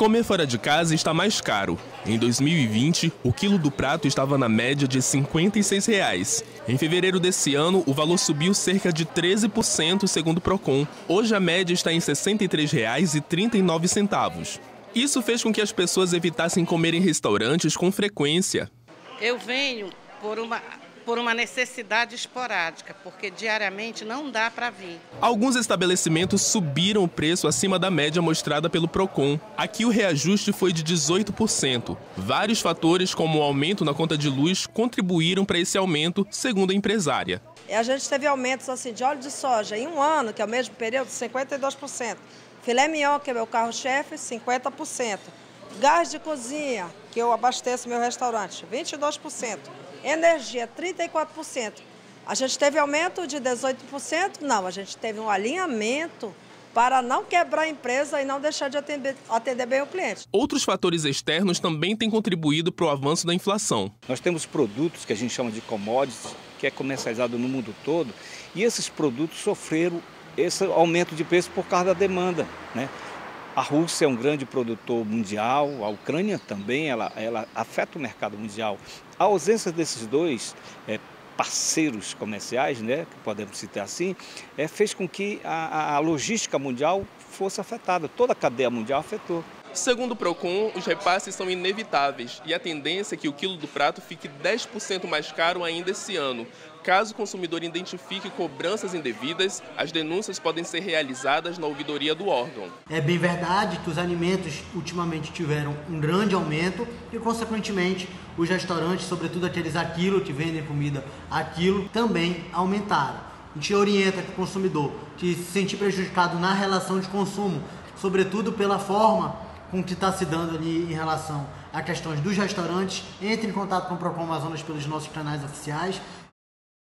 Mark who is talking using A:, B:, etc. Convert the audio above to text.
A: Comer fora de casa está mais caro. Em 2020, o quilo do prato estava na média de 56 reais. Em fevereiro desse ano, o valor subiu cerca de 13%, segundo o Procon. Hoje a média está em R$ 63,39. Isso fez com que as pessoas evitassem comer em restaurantes com frequência.
B: Eu venho por uma por uma necessidade esporádica, porque diariamente não dá para vir.
A: Alguns estabelecimentos subiram o preço acima da média mostrada pelo Procon. Aqui o reajuste foi de 18%. Vários fatores, como o aumento na conta de luz, contribuíram para esse aumento, segundo a empresária.
C: A gente teve aumentos assim, de óleo de soja em um ano, que é o mesmo período, 52%. Filé mignon, que é meu carro-chefe, 50%. Gás de cozinha, que eu abasteço meu restaurante, 22%. Energia, 34%. A gente teve aumento de 18%? Não, a gente teve um alinhamento para não quebrar a empresa e não deixar de atender, atender, bem o cliente.
A: Outros fatores externos também têm contribuído para o avanço da inflação.
D: Nós temos produtos que a gente chama de commodities, que é comercializado no mundo todo, e esses produtos sofreram esse aumento de preço por causa da demanda. Né? A Rússia é um grande produtor mundial, a Ucrânia também, ela, ela afeta o mercado mundial. A ausência desses dois é, parceiros comerciais, né, que podemos citar assim, é, fez com que a, a logística mundial fosse afetada, toda a cadeia mundial afetou.
A: Segundo o Procon, os repasses são inevitáveis e a tendência é que o quilo do prato fique 10% mais caro ainda esse ano. Caso o consumidor identifique cobranças indevidas, as denúncias podem ser realizadas na ouvidoria do órgão.
E: É bem verdade que os alimentos ultimamente tiveram um grande aumento e, consequentemente, os restaurantes, sobretudo aqueles aquilo que vendem comida aquilo, também aumentaram. A gente orienta que o consumidor que se sentir prejudicado na relação de consumo, sobretudo pela forma com o que está se dando ali em relação a questões dos restaurantes, entre em contato com o Procon Amazonas pelos nossos canais oficiais.